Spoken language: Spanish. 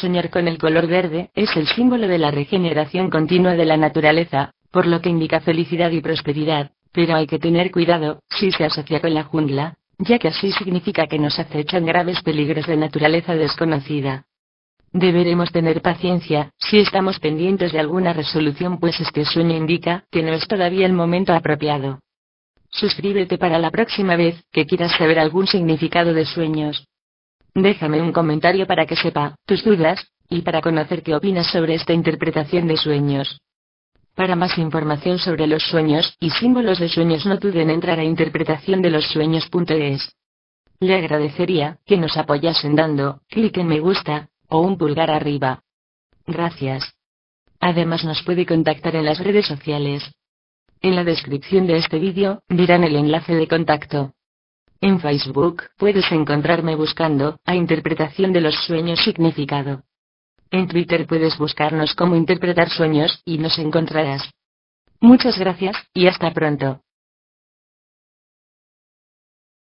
Soñar con el color verde es el símbolo de la regeneración continua de la naturaleza, por lo que indica felicidad y prosperidad, pero hay que tener cuidado si se asocia con la jungla, ya que así significa que nos acechan graves peligros de naturaleza desconocida. Deberemos tener paciencia, si estamos pendientes de alguna resolución pues este sueño indica que no es todavía el momento apropiado. Suscríbete para la próxima vez que quieras saber algún significado de sueños. Déjame un comentario para que sepa tus dudas, y para conocer qué opinas sobre esta interpretación de sueños. Para más información sobre los sueños y símbolos de sueños no duden en entrar a interpretación de los sueños.es. Le agradecería que nos apoyasen dando clic en me gusta, o un pulgar arriba. Gracias. Además nos puede contactar en las redes sociales. En la descripción de este vídeo, verán el enlace de contacto. En Facebook, puedes encontrarme buscando, a Interpretación de los Sueños Significado. En Twitter puedes buscarnos como Interpretar Sueños, y nos encontrarás. Muchas gracias, y hasta pronto.